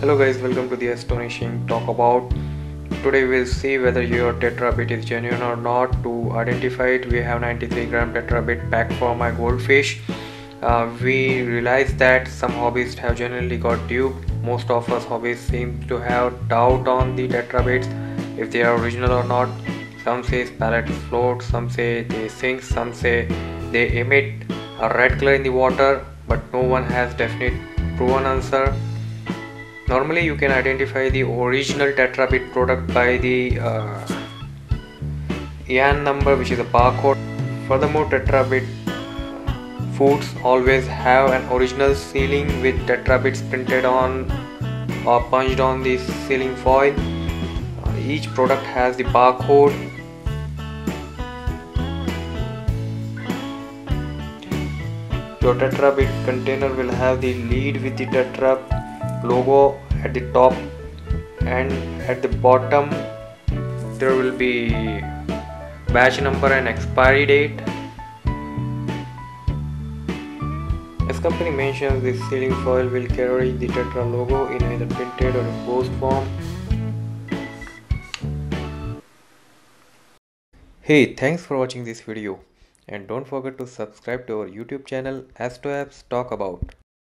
Hello guys, welcome to the astonishing talk about. Today we'll see whether your tetra tetrabit is genuine or not. To identify it, we have 93 gram tetra tetrabit pack for my goldfish. Uh, we realize that some hobbyists have generally got duped. Most of us hobbyists seem to have doubt on the tetra tetrabits if they are original or not. Some say pellets float, some say they sink, some say they emit a red color in the water, but no one has definite proven answer normally you can identify the original tetrabit product by the uh, EAN number which is a barcode. Furthermore tetrabit foods always have an original sealing with tetrabits printed on or punched on the sealing foil. Uh, each product has the barcode. Your tetrabit container will have the lead with the tetra logo at the top and at the bottom there will be batch number and expiry date. As company mentions this sealing foil will carry the tetra logo in either printed or embossed form. Hey thanks for watching this video. And don't forget to subscribe to our youtube channel Apps Talk About